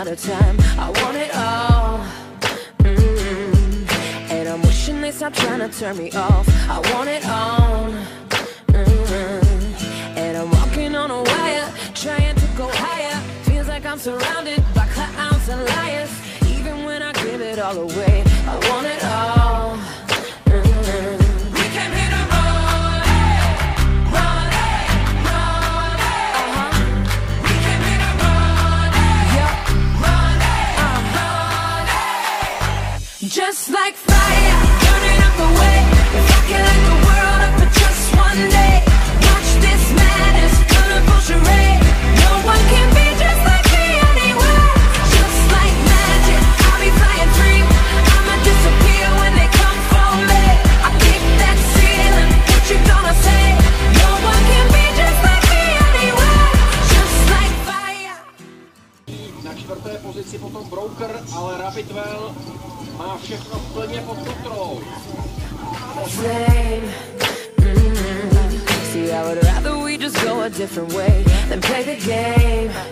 out of time. I want it all. Mm-hmm. And I'm wishing they stop trying to turn me off. I want it all. Mm-hmm. And I'm walking on a wire, trying to go higher. Feels like I'm surrounded by clowns and liars. Even when I give it all away, I want Just like fire, čtvrté pozici potom Broker, ale Rapidwell má všechno plně pod kontrolou. Mm-hmm. See, I would rather we just go a different way than play the game.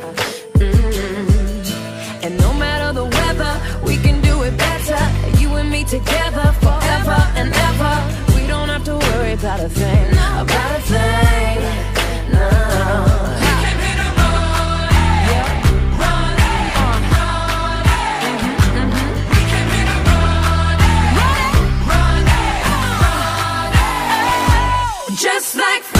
Just like